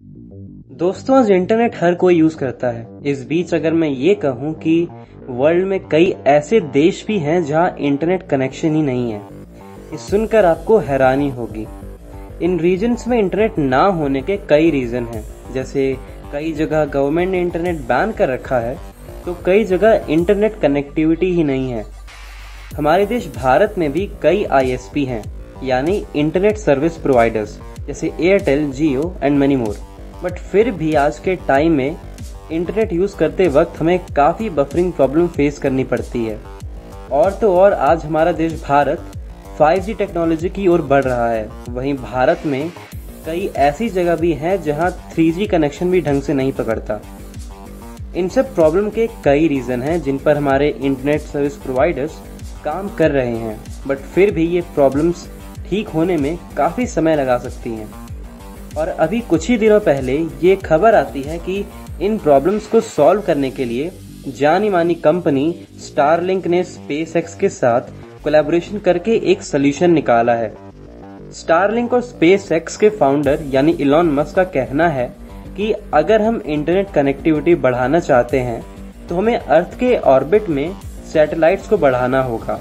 दोस्तों, आज इंटरनेट हर कोई यूज़ करता है। इस बीच अगर मैं ये कहूँ कि वर्ल्ड में कई ऐसे देश भी हैं जहाँ इंटरनेट कनेक्शन ही नहीं है। ये सुनकर आपको हैरानी होगी। इन रीजन्स में इंटरनेट ना होने के कई रीजन हैं। जैसे कई जगह गवर्नमेंट ने इंटरनेट बैन कर रखा है तो कई जगह इंटरनेट कनेक्टिविटी ही नहीं है। हमारे देश भारत में भी कई आईएसपी हैं, यानी इंटरनेट सर्विस प्रोवाइडर्स जैसे Airtel Jio and many more but फिर भी आज के टाइम में इंटरनेट यूज़ करते वक्त हमें काफ़ी बफरिंग प्रॉब्लम फेस करनी पड़ती है। और तो और आज हमारा देश भारत 5G टेक्नोलॉजी की ओर बढ़ रहा है। वहीं भारत में कई ऐसी जगह भी हैं जहाँ 3G कनेक्शन भी ढंग से नहीं पकड़ता। इन सब प्रॉब्लम के कई रीज़न हैं जिन पर हमारे इंटरनेट सर्विस प्रोवाइडर्स काम कर रहे हैं। बट फिर भी ये प्रॉब्लम्स ठीक होने में काफ़ी समय लगा सकती हैं। और अभी कुछ ही दिनों पहले ये खबर आती है कि इन प्रॉब्लम्स को सॉल्व करने के लिए जानी मानी कंपनी स्टारलिंक ने स्पेसएक्स के साथ कोलैबोरेशन करके एक सोल्यूशन निकाला है। स्टारलिंक और स्पेसएक्स के फाउंडर यानी इलॉन मस्क का कहना है कि अगर हम इंटरनेट कनेक्टिविटी बढ़ाना चाहते हैं तो हमें अर्थ के ऑर्बिट में सैटेलाइट्स को बढ़ाना होगा।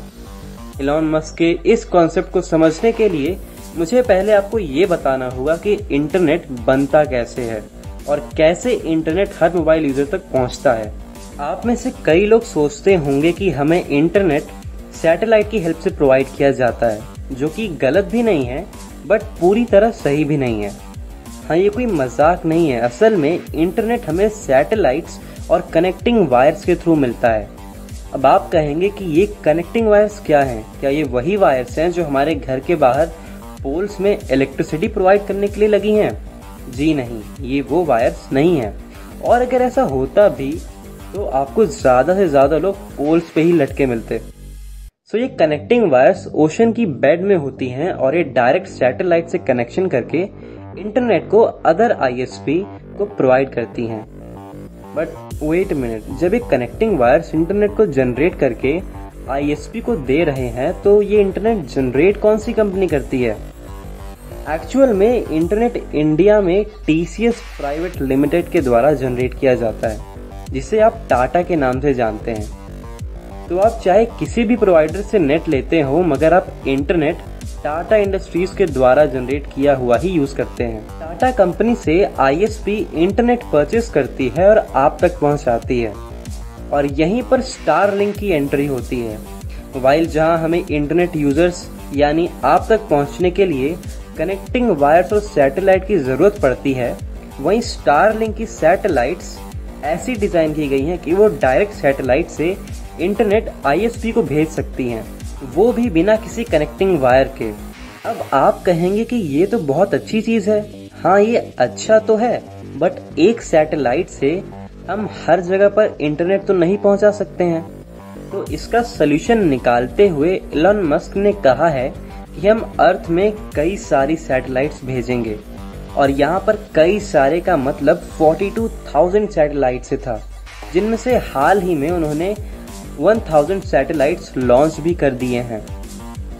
इलॉन मस्क के इस कॉन्सेप्ट को समझने के लिए मुझे पहले आपको ये बताना होगा कि इंटरनेट बनता कैसे है और कैसे इंटरनेट हर मोबाइल यूज़र तक पहुँचता है। आप में से कई लोग सोचते होंगे कि हमें इंटरनेट सैटेलाइट की हेल्प से प्रोवाइड किया जाता है, जो कि गलत भी नहीं है, बट पूरी तरह सही भी नहीं है। हाँ ये कोई मज़ाक नहीं है। असल में इंटरनेट हमें सैटेलाइट्स और कनेक्टिंग वायर्स के थ्रू मिलता है। अब आप कहेंगे कि ये कनेक्टिंग वायर्स क्या हैं? क्या ये वही वायर्स हैं जो हमारे घर के बाहर पोल्स में इलेक्ट्रिसिटी प्रोवाइड करने के लिए लगी हैं। जी नहीं, ये वो वायर्स नहीं है। और अगर ऐसा होता भी तो आपको ज़्यादा से ज़्यादा लोग पोल्स पे ही लटके मिलते। सो ये कनेक्टिंग वायर्स ओशन की बेड में होती हैं और ये डायरेक्ट सैटेलाइट से कनेक्शन करके इंटरनेट को अदर आईएसपी को प्रोवाइड करती हैं। बट वेट मिनट जब ये कनेक्टिंग वायर्स इंटरनेट को जनरेट करके आईएसपी को दे रहे हैं तो ये इंटरनेट जनरेट कौन सी कंपनी करती है? एक्चुअल में इंटरनेट इंडिया में टीसीएस प्राइवेट लिमिटेड के द्वारा जनरेट किया जाता है, जिसे आप टाटा के नाम से जानते हैं। तो आप चाहे किसी भी प्रोवाइडर से नेट लेते हो, मगर आप इंटरनेट टाटा इंडस्ट्रीज़ के द्वारा जनरेट किया हुआ ही यूज़ करते हैं। टाटा कंपनी से आईएसपी इंटरनेट परचेस करती है और आप तक पहुंचाती है। और यहीं पर स्टार लिंक की एंट्री होती है। मोबाइल जहाँ हमें इंटरनेट यूज़र्स यानी आप तक पहुँचने के लिए कनेक्टिंग वायर्स और सैटेलाइट की ज़रूरत पड़ती है, वहीं स्टार लिंक की सैटेलाइट्स ऐसी डिज़ाइन की गई हैं कि वो डायरेक्ट सैटेलाइट से इंटरनेट आईएसपी को भेज सकती हैं। वो भी बिना किसी कनेक्टिंग वायर के। अब आप कहेंगे कि ये तो बहुत अच्छी चीज़ है। हाँ ये अच्छा तो है बट एक सैटेलाइट से हम हर जगह पर इंटरनेट तो नहीं पहुँचा सकते हैं। तो इसका सोल्यूशन निकालते हुए इलॉन मस्क ने कहा है कि हम अर्थ में कई सारी सैटेलाइट्स भेजेंगे। और यहाँ पर कई सारे का मतलब 42,000 सैटेलाइट से था जिनमें से हाल ही में उन्होंने 1000 सैटेलाइट्स लॉन्च भी कर दिए हैं।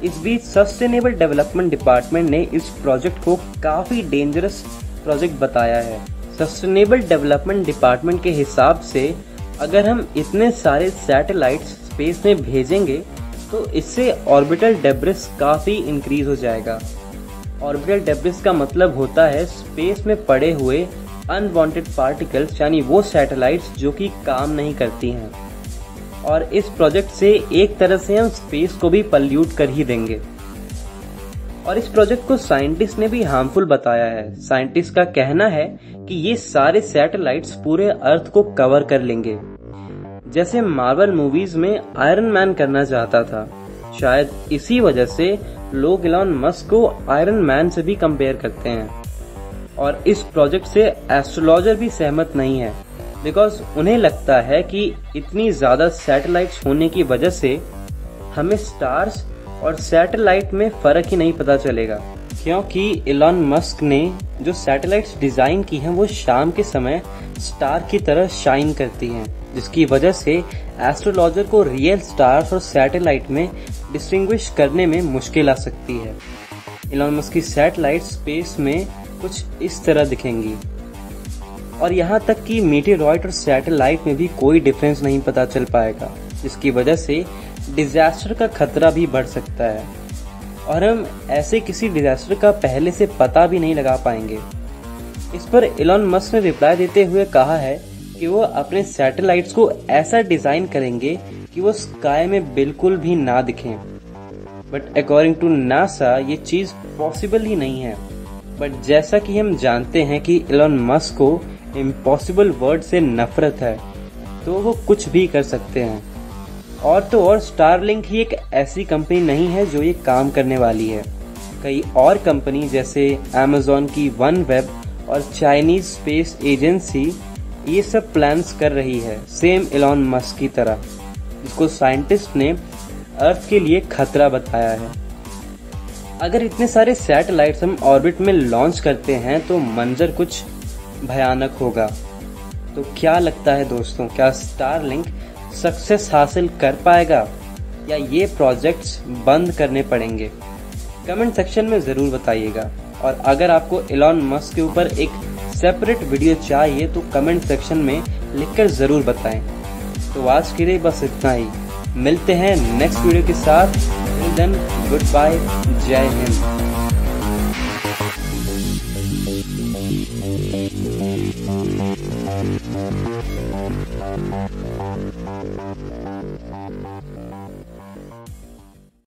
इस बीच सस्टेनेबल डेवलपमेंट डिपार्टमेंट ने इस प्रोजेक्ट को काफ़ी डेंजरस प्रोजेक्ट बताया है। सस्टेनेबल डेवलपमेंट डिपार्टमेंट के हिसाब से अगर हम इतने सारे सैटेलाइट्स स्पेस में भेजेंगे तो इससे ऑर्बिटल डेब्रिस काफ़ी इंक्रीज हो जाएगा। ऑर्बिटल डेब्रिस का मतलब होता है स्पेस में पड़े हुए अनवांटेड पार्टिकल्स यानी वो सैटेलाइट्स जो कि काम नहीं करती हैं। और इस प्रोजेक्ट से एक तरह से हम स्पेस को भी पल्यूट कर ही देंगे। और इस प्रोजेक्ट को साइंटिस्ट ने भी हार्मफुल बताया है। साइंटिस्ट का कहना है कि ये सारे सैटेलाइट्स पूरे अर्थ को कवर कर लेंगे। जैसे मार्वल मूवीज़ में आयरन मैन करना चाहता था। शायद इसी वजह से लोग इलॉन मस्क को आयरन मैन से भी कंपेयर करते हैं। और इस प्रोजेक्ट से एस्ट्रोलॉजर भी सहमत नहीं है। बिकॉज़ उन्हें लगता है कि इतनी ज़्यादा सैटेलाइट्स होने की वजह से हमें स्टार्स और सैटेलाइट में फ़र्क ही नहीं पता चलेगा, क्योंकि इलॉन मस्क ने जो सैटेलाइट्स डिज़ाइन की हैं, वो शाम के समय स्टार की तरह शाइन करती हैं, जिसकी वजह से एस्ट्रोलॉजर को रियल स्टार्स और सैटेलाइट में डिस्टिंग्विश करने में मुश्किल आ सकती है। इलॉन मस्क की सैटेलाइट स्पेस में कुछ इस तरह दिखेंगी। और यहाँ तक कि मीटेरॉइड और सैटेलाइट में भी कोई डिफरेंस नहीं पता चल पाएगा, जिसकी वजह से डिजास्टर का खतरा भी बढ़ सकता है। और हम ऐसे किसी डिजास्टर का पहले से पता भी नहीं लगा पाएँगे। इस पर इलॉन मस्क ने रिप्लाई देते हुए कहा है कि वो अपने सैटेलाइट्स को ऐसा डिज़ाइन करेंगे कि वो स्काई में बिल्कुल भी ना दिखें। बट अकॉर्डिंग टू नासा ये चीज़ पॉसिबल ही नहीं है। बट जैसा कि हम जानते हैं कि इलॉन मस्क को इम्पॉसिबल वर्ड से नफरत है तो वो कुछ भी कर सकते हैं। और तो और स्टारलिंक ही एक ऐसी कंपनी नहीं है जो ये काम करने वाली है। कई और कंपनी जैसे अमेजोन की वन वेब और चाइनीज़ स्पेस एजेंसी ये सब प्लान्स कर रही है सेम इलॉन मस्क की तरह, जिसको साइंटिस्ट ने अर्थ के लिए खतरा बताया है। अगर इतने सारे सैटेलाइट्स हम ऑर्बिट में लॉन्च करते हैं तो मंजर कुछ भयानक होगा। तो क्या लगता है दोस्तों, क्या स्टारलिंक सक्सेस हासिल कर पाएगा या ये प्रोजेक्ट्स बंद करने पड़ेंगे? कमेंट सेक्शन में ज़रूर बताइएगा। और अगर आपको इलॉन मस्क के ऊपर एक सेपरेट वीडियो चाहिए तो कमेंट सेक्शन में लिखकर ज़रूर बताएँ। तो आज के लिए बस इतना ही। मिलते हैं नेक्स्ट वीडियो के साथ। गुड बाय जय हिंद।